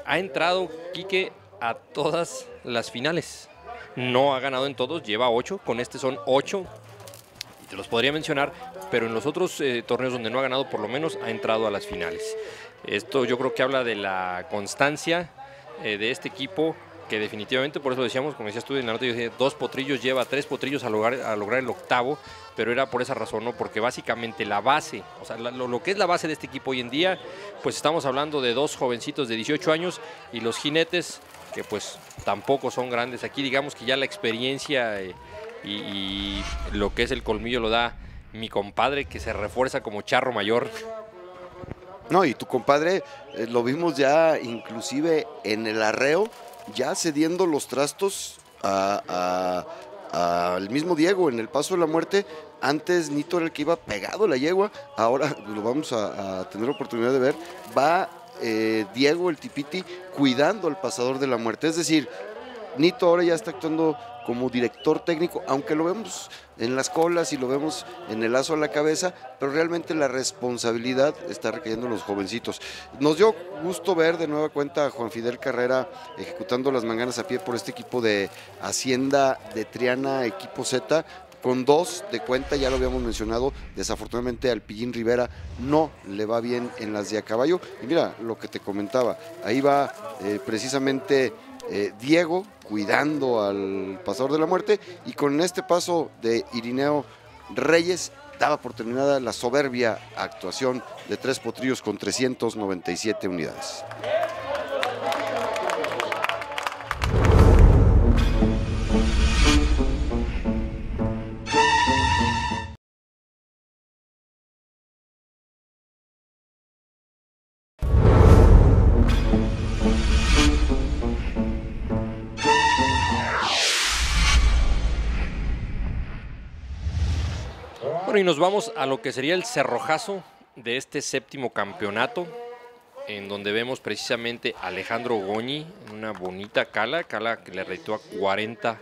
ha entrado, Quique, a todas las finales. No ha ganado en todos, lleva ocho, con este son ocho, te los podría mencionar, pero en los otros torneos donde no ha ganado, por lo menos ha entrado a las finales. Esto yo creo que habla de la constancia eh, de este equipo que definitivamente, por eso decíamos, como decías tú, en yo dije, dos potrillos lleva tres potrillos a lograr, a lograr el octavo, pero era por esa razón, ¿no? Porque básicamente la base, o sea, lo, que es la base de este equipo hoy en día, pues estamos hablando de dos jovencitos de 18 años y los jinetes, que pues tampoco son grandes. Aquí digamos que ya la experiencia eh, y lo que es el colmillo lo da mi compadre, que se refuerza como charro mayor. No, y tu compadre eh, lo vimos ya inclusive en el arreo, ya cediendo los trastos al mismo Diego en el paso de la muerte. Antes Nito era el que iba pegado a la yegua, ahora lo vamos a, tener oportunidad de ver. Va eh, Diego, el tipiti, cuidando al pasador de la muerte. Es decir, Nito ahora ya está actuando como director técnico, aunque lo vemos en las colas y lo vemos en el lazo a la cabeza, pero realmente la responsabilidad está recayendo en los jovencitos. Nos dio gusto ver de nueva cuenta a Juan Fidel Carrera ejecutando las manganas a pie por este equipo de Hacienda de Triana, equipo Z, con dos de cuenta, ya lo habíamos mencionado, desafortunadamente al Pillín Rivera no le va bien en las de a caballo. Y mira lo que te comentaba, ahí va eh, precisamente eh, Diego cuidando al pasador de la muerte y con este paso de Irineo Reyes daba por terminada la soberbia actuación de tres potrillos con 397 unidades. Y nos vamos a lo que sería el cerrojazo de este séptimo campeonato, en donde vemos precisamente a Alejandro Goñi en una bonita cala, cala que le reitó a 40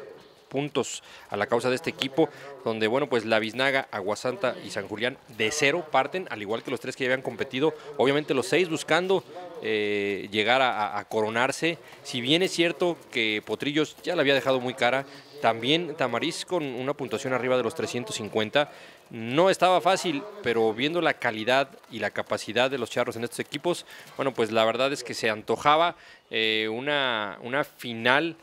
puntos a la causa de este equipo, donde bueno, pues la Biznaga, Aguasanta y San Julián de cero parten, al igual que los tres que ya habían competido, obviamente los seis buscando eh, llegar a, a, coronarse, si bien es cierto que Potrillos ya la había dejado muy cara, también Tamariz con una puntuación arriba de los 350. No estaba fácil, pero viendo la calidad y la capacidad de los charros en estos equipos, bueno, pues la verdad es que se antojaba eh, una, una final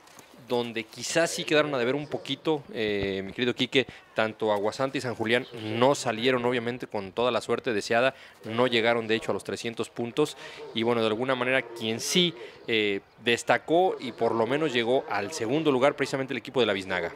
donde quizás sí quedaron a deber un poquito, eh, mi querido Quique, tanto Aguasanta y San Julián no salieron obviamente con toda la suerte deseada, no llegaron de hecho a los 300 puntos y bueno, de alguna manera quien sí eh, destacó y por lo menos llegó al segundo lugar precisamente el equipo de la Biznaga.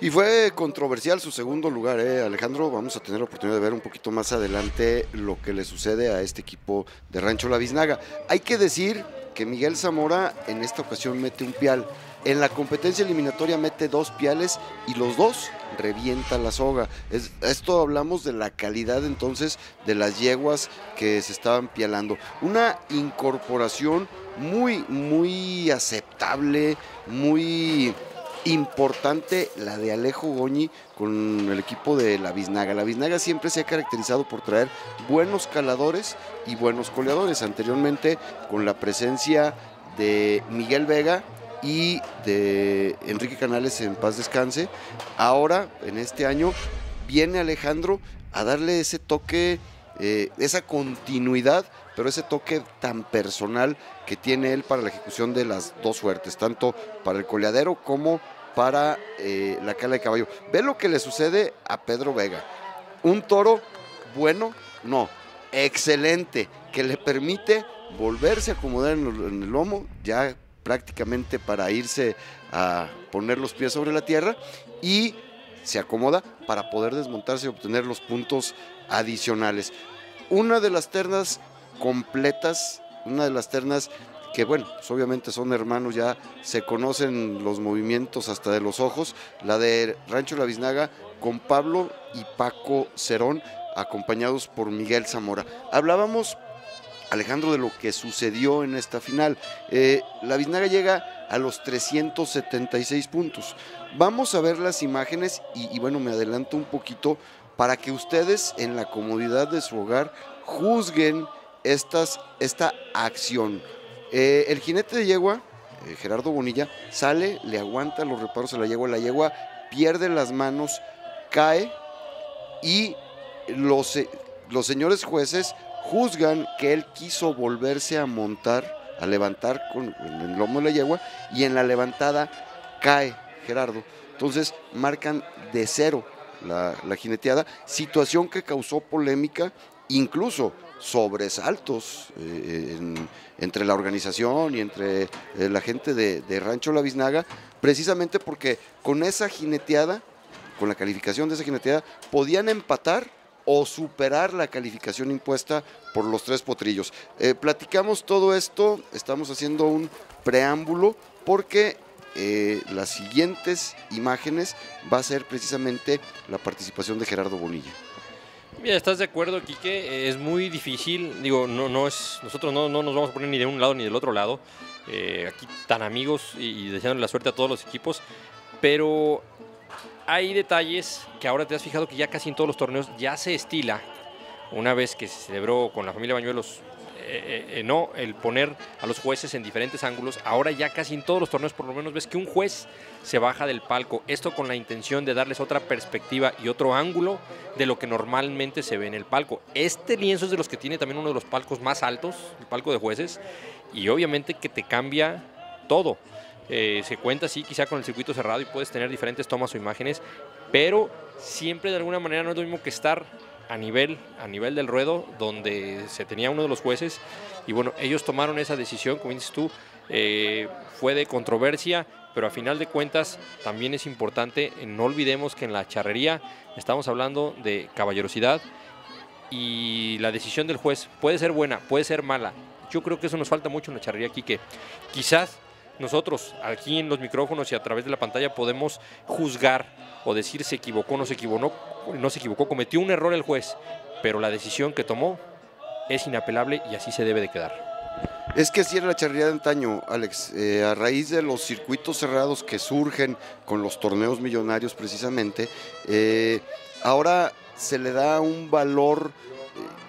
Y fue controversial su segundo lugar, ¿eh? Alejandro. Vamos a tener la oportunidad de ver un poquito más adelante lo que le sucede a este equipo de Rancho La Biznaga. Hay que decir que Miguel Zamora en esta ocasión mete un pial. En la competencia eliminatoria mete dos piales y los dos revienta la soga. esto hablamos de la calidad entonces de las yeguas que se estaban pialando. Una incorporación muy, muy aceptable, muy importante la de Alejo Goñi con el equipo de la Biznaga. La Biznaga siempre se ha caracterizado por traer buenos caladores y buenos coleadores. Anteriormente con la presencia de Miguel Vega y de Enrique Canales en paz descanse. Ahora, en este año, viene Alejandro a darle ese toque, eh, esa continuidad, pero ese toque tan personal que tiene él para la ejecución de las dos suertes, tanto para el coleadero como para eh, la cala de caballo. Ve lo que le sucede a Pedro Vega. Un toro bueno, no, excelente, que le permite volverse a acomodar en el lomo, ya prácticamente para irse a poner los pies sobre la tierra y se acomoda para poder desmontarse y obtener los puntos adicionales. Una de las ternas completas, una de las ternas que bueno, pues obviamente son hermanos, ya se conocen los movimientos hasta de los ojos, la de Rancho La Biznaga con Pablo y Paco Cerón, acompañados por Miguel Zamora. Hablábamos Alejandro, de lo que sucedió en esta final. Eh, la Biznaga llega a los 376 puntos. Vamos a ver las imágenes y, bueno, me adelanto un poquito para que ustedes en la comodidad de su hogar juzguen esta acción. Eh, el jinete de yegua, eh, Gerardo Bonilla, sale, le aguanta los reparos a la yegua, la yegua pierde las manos, cae y los, los señores jueces juzgan que él quiso volverse a montar a levantar con el lomo de la yegua y en la levantada cae Gerardo. Entonces marcan de cero la, la jineteada, situación que causó polémica, incluso sobresaltos eh, en- entre la organización y entre eh, la gente de, Rancho La Biznaga, precisamente porque con esa jineteada, con la calificación de esa jineteada, podían empatar o superar la calificación impuesta por los tres potrillos. Eh, platicamos todo esto, estamos haciendo un preámbulo porque las siguientes imágenes va a ser precisamente la participación de Gerardo Bonilla. Mira, ¿estás de acuerdo, Quique? Es muy difícil, digo, no, no es, nosotros no, no nos vamos a poner ni de un lado ni del otro lado, eh, aquí tan amigos y, y deseándole la suerte a todos los equipos, pero hay detalles que ahora te has fijado que ya casi en todos los torneos ya se estila, una vez que se celebró con la familia Bañuelos, eh, eh, no, el poner a los jueces en diferentes ángulos, ahora ya casi en todos los torneos por lo menos ves que un juez se baja del palco, esto con la intención de darles otra perspectiva y otro ángulo de lo que normalmente se ve en el palco. Este lienzo es de los que tiene también uno de los palcos más altos, el palco de jueces, y obviamente que te cambia todo. Eh, se cuenta así quizá con el circuito cerrado y puedes tener diferentes tomas o imágenes, pero siempre de alguna manera no es lo mismo que estar a nivel, a nivel del ruedo donde se tenía uno de los jueces y bueno, ellos tomaron esa decisión, como dices tú, eh, fue de controversia, pero a final de cuentas también es importante, no olvidemos que en la charrería estamos hablando de caballerosidad y la decisión del juez puede ser buena, puede ser mala. Yo creo que eso nos falta mucho en la charrería aquí, que quizás nosotros aquí en los micrófonos y a través de la pantalla podemos juzgar o decir se equivocó, no se equivocó, no se equivocó, cometió un error el juez, pero la decisión que tomó es inapelable y así se debe de quedar. Es que así era la charrería de antaño, Alex. Eh, a raíz de los circuitos cerrados que surgen con los torneos millonarios precisamente, eh, ahora se le da un valor eh,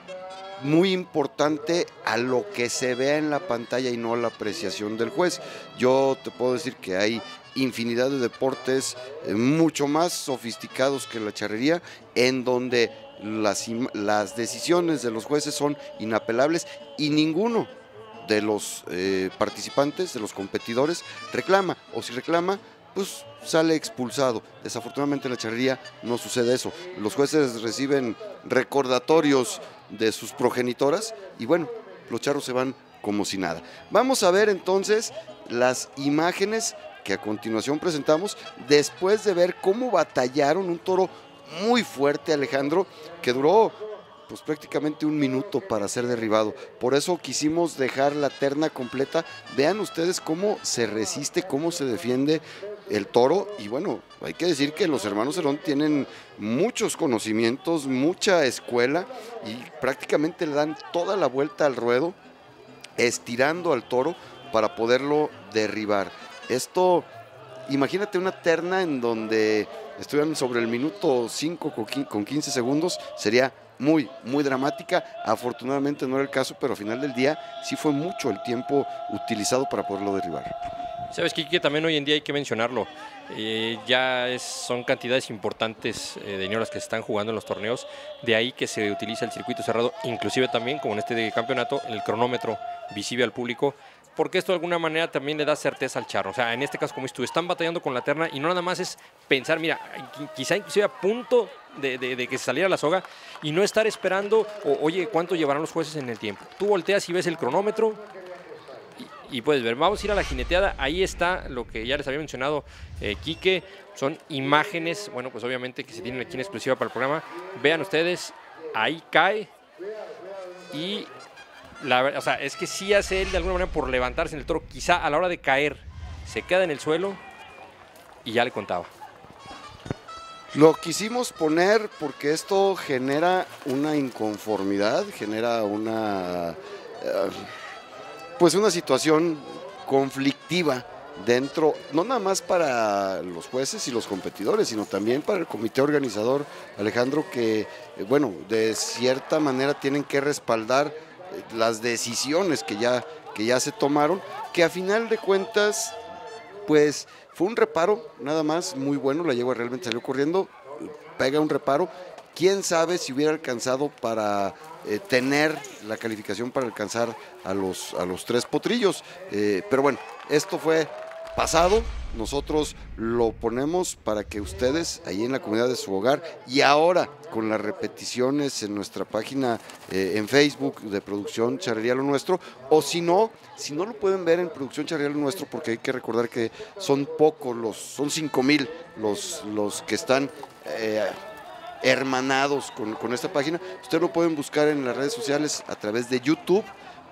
muy importante a lo que se vea en la pantalla y no a la apreciación del juez. Yo te puedo decir que hay infinidad de deportes eh, mucho más sofisticados que la charrería, en donde las, las decisiones de los jueces son inapelables y ninguno de los eh, participantes, de los competidores, reclama. O si reclama, pues sale expulsado. Desafortunadamente en la charrería no sucede eso. Los jueces reciben recordatorios de sus progenitoras y bueno, los charros se van como si nada. Vamos a ver entonces las imágenes que a continuación presentamos después de ver cómo batallaron un toro muy fuerte, Alejandro, que duró pues prácticamente un minuto para ser derribado. Por eso quisimos dejar la terna completa. Vean ustedes cómo se resiste, cómo se defiende el toro. Y bueno, hay que decir que los hermanos Cerón tienen muchos conocimientos, mucha escuela y prácticamente le dan toda la vuelta al ruedo, estirando al toro para poderlo derribar. Esto, imagínate una terna en donde estuvieran sobre el minuto 5 con quin- con 15 segundos, sería muy, muy dramática. Afortunadamente no era el caso, pero al final del día sí fue mucho el tiempo utilizado para poderlo derribar. Sabes, Kiki, también hoy en día hay que mencionarlo. eh, ya es- son cantidades importantes eh, de dinero las que se están jugando en los torneos. De ahí que se utiliza el circuito cerrado, inclusive también, como en este campeonato, el cronómetro visible al público. Porque esto de alguna manera también le da certeza al charro. O sea, en este caso, como tú, están batallando con la terna y no nada más es pensar, mira, qui- quizá inclusive a punto de, de- de que se saliera la soga y no estar esperando, o, oye, ¿cuánto llevarán los jueces en el tiempo? Tú volteas y ves el cronómetro, y puedes ver, vamos a ir a la jineteada, ahí está lo que ya les había mencionado eh, Quique, son imágenes, bueno, pues obviamente que se tienen aquí en exclusiva para el programa, vean ustedes, ahí cae y o sea, es que sí hace él de alguna manera por levantarse en el toro, quizá a la hora de caer se queda en el suelo y ya le contaba. Lo quisimos poner porque esto genera una inconformidad, genera una eh, pues una situación conflictiva dentro, no nada más para los jueces y los competidores, sino también para el comité organizador, Alejandro, que, eh, bueno, de cierta manera tienen que respaldar eh, las decisiones que ya, que ya se tomaron, que a final de cuentas, pues fue un reparo, nada más, muy bueno, la yegua realmente salió corriendo, pega un reparo quién sabe si hubiera alcanzado para eh, tener la calificación para alcanzar a los, a los tres potrillos. Eh, pero bueno, esto fue pasado, nosotros lo ponemos para que ustedes ahí en la comunidad de su hogar y ahora con las repeticiones en nuestra página eh, en Facebook de Producción Charrería Lo Nuestro, o si no, si no lo pueden ver en Producción Charrería Lo Nuestro, porque hay que recordar que son pocos los, son cinco mil los, los que están hermanados con, esta página. Ustedes lo pueden buscar en las redes sociales a través de YouTube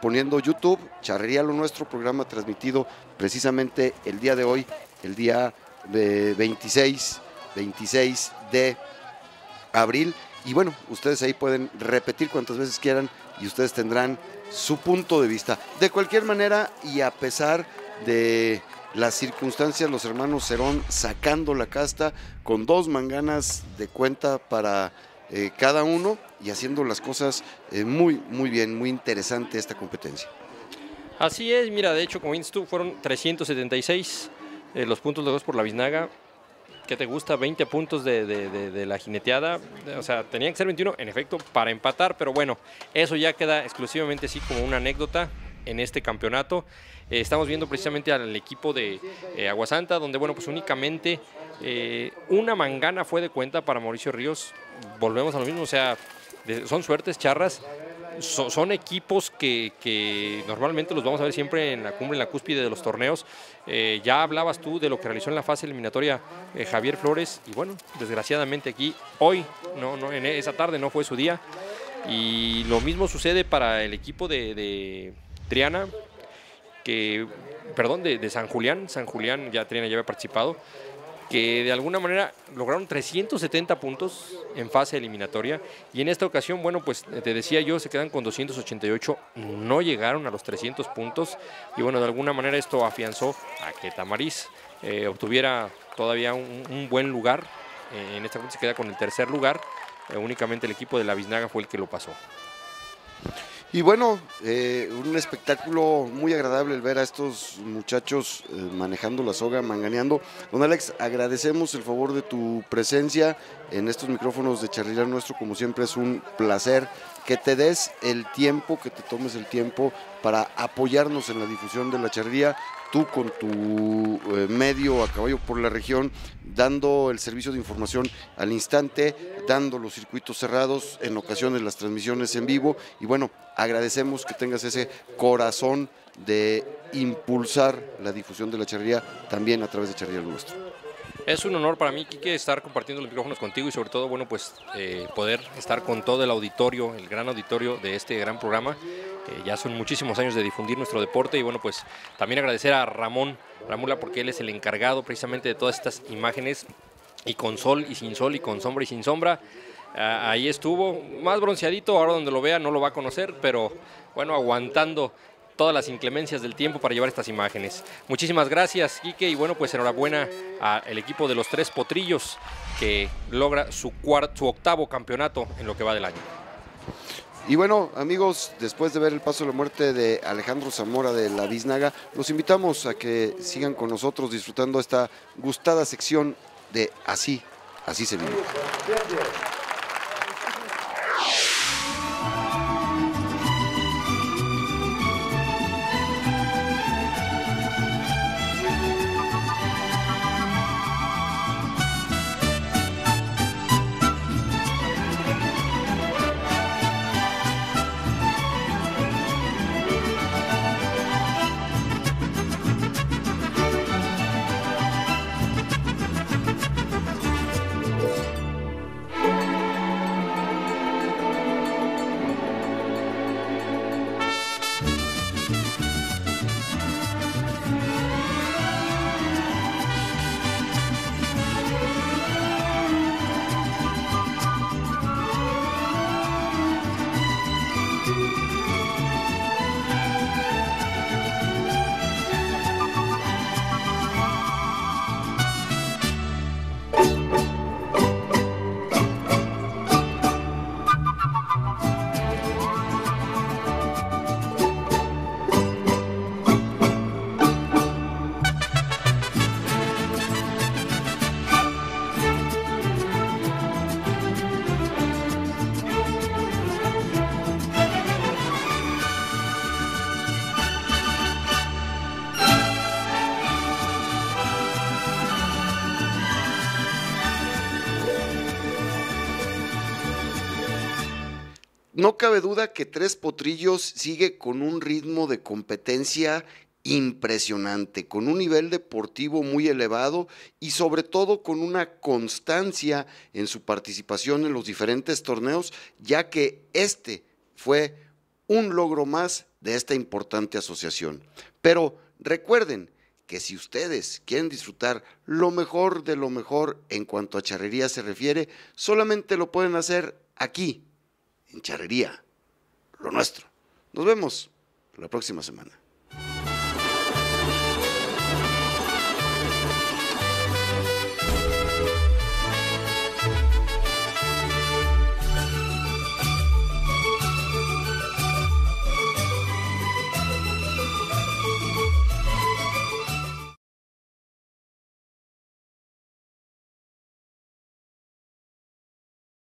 poniendo YouTube, Charrería Lo Nuestro, programa transmitido precisamente el día de hoy, el día de 26, 26 de abril. Y bueno, ustedes ahí pueden repetir cuantas veces quieran y ustedes tendrán su punto de vista. De cualquier manera, y a pesar de las circunstancias, los hermanos Cerón sacando la casta con dos manganas de cuenta para eh, cada uno y haciendo las cosas eh, muy, muy bien, muy interesante esta competencia. Así es, mira, de hecho, como dices tú, fueron 376 eh, los puntos logrados por la biznaga. ¿Qué te gusta? 20 puntos de, de, la jineteada. O sea, tenían que ser 21, en efecto, para empatar, pero bueno, eso ya queda exclusivamente así como una anécdota en este campeonato. Eh, estamos viendo precisamente al equipo de eh, Aguasanta, donde, bueno, pues únicamente eh, una mangana fue de cuenta para Mauricio Ríos. Volvemos a lo mismo, o sea, son suertes charras. son equipos que, normalmente los vamos a ver siempre en la cumbre, en la cúspide de los torneos. ya hablabas tú de lo que realizó en la fase eliminatoria Javier Flores y bueno, desgraciadamente aquí hoy, no, en esa tarde no fue su día. Y lo mismo sucede para el equipo de Triana, que, perdón, de, San Julián, San Julián ya Triana ya había participado, que de alguna manera lograron 370 puntos en fase eliminatoria. Y en esta ocasión, bueno, pues te decía yo, se quedan con 288, no llegaron a los 300 puntos. Y bueno, de alguna manera esto afianzó a que Tamariz eh, obtuviera todavía un, buen lugar, eh, en esta se queda con el tercer lugar, eh, únicamente el equipo de la Biznaga fue el que lo pasó. Y bueno, eh, un espectáculo muy agradable el ver a estos muchachos eh, manejando la soga, manganeando. Don Alex, agradecemos el favor de tu presencia en estos micrófonos de Charrilla Nuestro. Como siempre es un placer que te des el tiempo, que te tomes el tiempo para apoyarnos en la difusión de la charrería tú con tu eh, medio a caballo por la región, dando el servicio de información al instante, dando los circuitos cerrados, en ocasiones las transmisiones en vivo. Y bueno, agradecemos que tengas ese corazón de impulsar la difusión de la charrería también a través de Charrería Nuestro. Es un honor para mí, Quique, estar compartiendo los micrófonos contigo y sobre todo, bueno, pues eh, poder estar con todo el auditorio, el gran auditorio de este gran programa. Ya son muchísimos años de difundir nuestro deporte y bueno, pues también agradecer a Ramón Ramula porque él es el encargado precisamente de todas estas imágenes y con sol y sin sol y con sombra y sin sombra. Ah, ahí estuvo, más bronceadito, ahora donde lo vea no lo va a conocer, pero bueno, aguantando todas las inclemencias del tiempo para llevar estas imágenes. Muchísimas gracias, Quique, y bueno, pues enhorabuena al equipo de los tres potrillos que logra su, cuarto, su octavo campeonato en lo que va del año. Y bueno, amigos, después de ver el paso de la muerte de Alejandro Zamora de la Biznaga, los invitamos a que sigan con nosotros disfrutando esta gustada sección de Así, así se vive. No cabe duda que Tres Potrillos sigue con un ritmo de competencia impresionante, con un nivel deportivo muy elevado y sobre todo con una constancia en su participación en los diferentes torneos, ya que este fue un logro más de esta importante asociación. Pero recuerden que si ustedes quieren disfrutar lo mejor de lo mejor en cuanto a charrería se refiere, solamente lo pueden hacer aquí, en charrería, lo nuestro. Nos vemos la próxima semana.